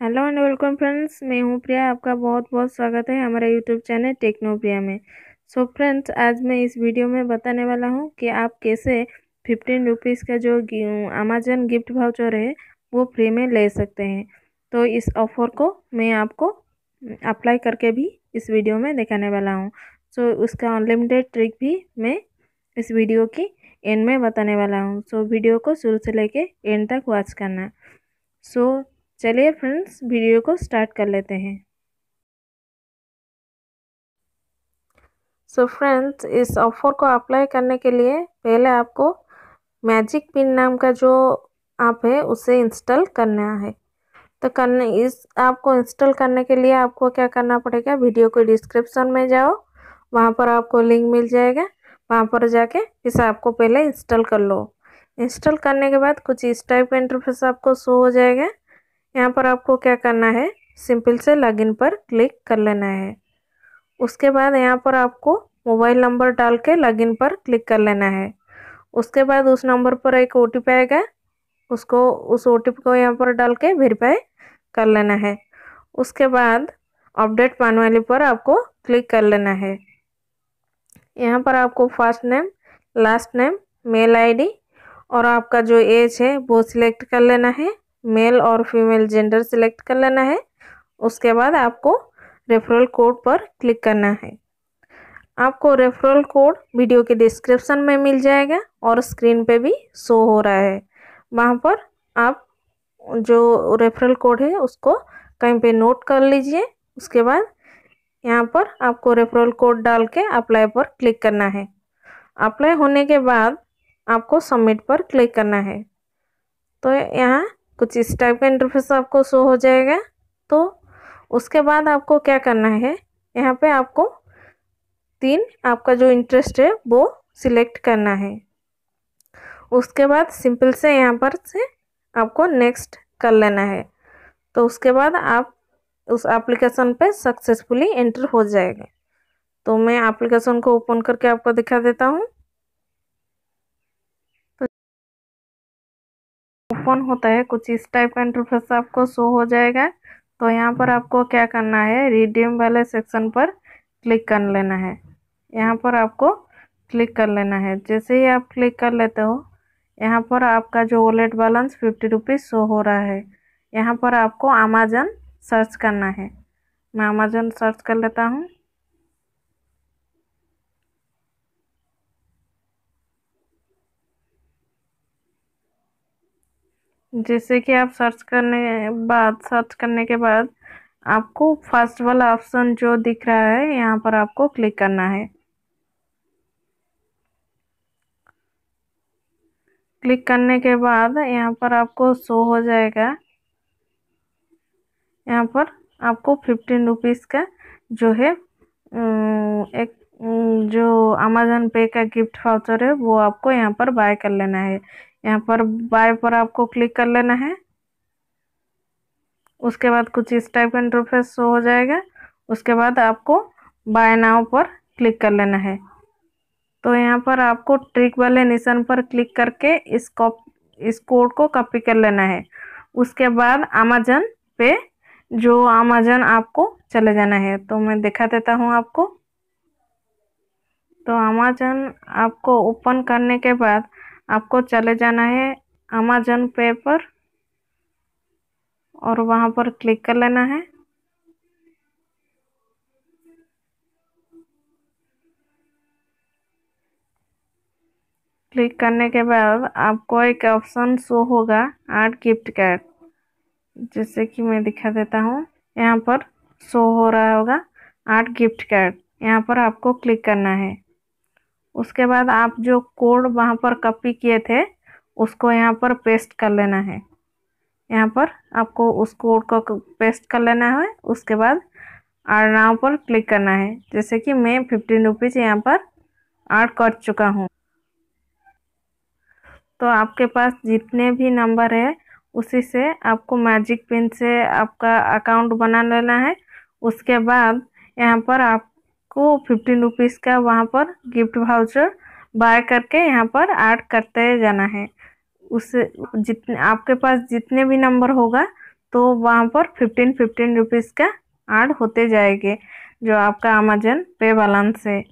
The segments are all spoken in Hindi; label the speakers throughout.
Speaker 1: हेलो एंड वेलकम फ्रेंड्स मैं हूँ प्रिया। आपका बहुत बहुत स्वागत है हमारे यूट्यूब चैनल टेक्नो प्रिया में। सो so फ्रेंड्स आज मैं इस वीडियो में बताने वाला हूँ कि आप कैसे फिफ्टीन रुपीज़ का जो अमेजन गिफ्ट वाउचर है, वो फ्री में ले सकते हैं। तो इस ऑफ़र को मैं आपको अप्लाई करके भी इस वीडियो में दिखाने वाला हूँ। सो so, उसका अनलिमिटेड ट्रिक भी मैं इस वीडियो की एंड में बताने वाला हूँ। सो so, वीडियो को शुरू से लेके एंड तक वॉच करना। सो so, चलिए फ्रेंड्स वीडियो को स्टार्ट कर लेते हैं। सो so फ्रेंड्स इस ऑफ़र को अप्लाई करने के लिए पहले आपको मैजिक पिन नाम का जो आप है उसे इंस्टॉल करना है। तो करने, इस ऐप को इंस्टॉल करने के लिए आपको क्या करना पड़ेगा? वीडियो को डिस्क्रिप्शन में जाओ, वहाँ पर आपको लिंक मिल जाएगा। वहाँ पर जाके इस ऐप को पहले इंस्टॉल कर लो। इंस्टॉल करने के बाद कुछ इस टाइप का इंटरफेस आपको शो हो जाएगा। यहाँ पर आपको क्या करना है? सिंपल से लॉगिन पर क्लिक कर लेना है। उसके बाद यहाँ पर आपको मोबाइल नंबर डाल के लॉगिन पर क्लिक कर लेना है। उसके बाद उस नंबर पर एक ओटीपी आएगा। उसको, उस ओटीपी को यहाँ पर डाल के वेरीफाई कर लेना है। उसके बाद अपडेट मैनुअली पर आपको क्लिक कर लेना है। यहाँ पर आपको first name last name mail ID और आपका जो एज है वो सिलेक्ट कर लेना है। मेल और फीमेल जेंडर सिलेक्ट कर लेना है। उसके बाद आपको रेफरल कोड पर क्लिक करना है। आपको रेफरल कोड वीडियो के डिस्क्रिप्शन में मिल जाएगा और स्क्रीन पे भी शो हो रहा है। वहाँ पर आप जो रेफरल कोड है, उसको कहीं पे नोट कर लीजिए। उसके बाद यहाँ पर आपको रेफरल कोड डाल के अप्लाई पर क्लिक करना है। अप्लाई होने के बाद आपको सबमिट पर क्लिक करना है। तो यहाँ कुछ इस टाइप का इंटरफेस आपको शो हो जाएगा। तो उसके बाद आपको क्या करना है, यहाँ पे आपको तीन आपका जो इंटरेस्ट है, वो सिलेक्ट करना है। उसके बाद सिंपल से यहाँ पर से आपको नेक्स्ट कर लेना है। तो उसके बाद आप उस एप्लीकेशन पे सक्सेसफुली एंटर हो जाएगा। तो मैं एप्लीकेशन को ओपन करके आपको दिखा देता हूँ। तो ओपन होता है, कुछ इस टाइप का इंटरफेस आपको शो हो जाएगा। तो यहाँ पर आपको क्या करना है रिडीम वाले सेक्शन पर क्लिक कर लेना है। यहाँ पर आपको क्लिक कर लेना है। जैसे ही आप क्लिक कर लेते हो यहाँ पर आपका जो wallet balance fifty rupees show हो रहा है। यहाँ पर आपको अमेजन सर्च करना है। मैं अमेजन सर्च कर लेता हूँ। जैसे कि आप सर्च करने बाद सर्च करने के बाद आपको फ़र्स्ट वाला ऑप्शन जो दिख रहा है, यहाँ पर आपको क्लिक करना है। क्लिक करने के बाद यहाँ पर आपको शो हो जाएगा। यहाँ पर आपको फिफ्टीन रुपीज़ का जो है एक जो अमेजन पे का गिफ्ट वाउचर है, वो आपको यहाँ पर बाय कर लेना है। यहाँ पर बाय पर आपको क्लिक कर लेना है। उसके बाद कुछ इस टाइप का इंटरफेस शो हो जाएगा। उसके बाद आपको बाय नाव पर क्लिक कर लेना है। तो यहाँ पर आपको ट्रिक वाले निशान पर क्लिक करके इस कॉप इस कोड को कॉपी कर लेना है। उसके बाद अमेजन पे जो अमेजन आपको चले जाना है। तो मैं दिखा देता हूँ आपको। तो अमेजन आपको ओपन करने के बाद आपको चले जाना है अमेजन पे पर और वहाँ पर क्लिक कर लेना है। क्लिक करने के बाद आपको एक ऑप्शन शो होगा आर्ट गिफ्ट कार्ड। जैसे कि मैं दिखा देता हूँ, यहाँ पर शो हो रहा होगा आर्ट गिफ्ट कार्ड। यहाँ पर आपको क्लिक करना है। उसके बाद आप जो कोड वहाँ पर कॉपी किए थे, उसको यहाँ पर पेस्ट कर लेना है। यहाँ पर आपको उस कोड को पेस्ट कर लेना है। उसके बाद आर नाव पर क्लिक करना है। जैसे कि मैं फिफ्टीन रुपीज़ यहाँ पर आर्ट कर चुका हूँ। तो आपके पास जितने भी नंबर है, उसी से आपको मैजिक पिन से आपका अकाउंट बना लेना है। उसके बाद यहाँ पर आपको फिफ्टीन रुपीज़ का वहाँ पर गिफ्ट वाउचर बाय करके यहाँ पर ऐड करते जाना है। उस जितने, आपके पास जितने भी नंबर होगा तो वहाँ पर फिफ्टीन फिफ्टीन रुपीज़ का ऐड होते जाएँगे, जो आपका अमेजन पे बैलेंस है।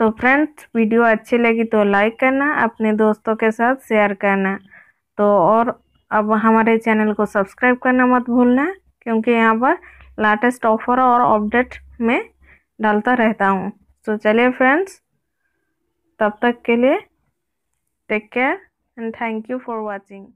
Speaker 1: तो फ्रेंड्स वीडियो अच्छी लगी तो लाइक करना, अपने दोस्तों के साथ शेयर करना। तो और अब हमारे चैनल को सब्सक्राइब करना मत भूलना, क्योंकि यहाँ पर लेटेस्ट ऑफ़र और अपडेट में डालता रहता हूँ। तो चलिए फ्रेंड्स तब तक के लिए take care and thank you for watching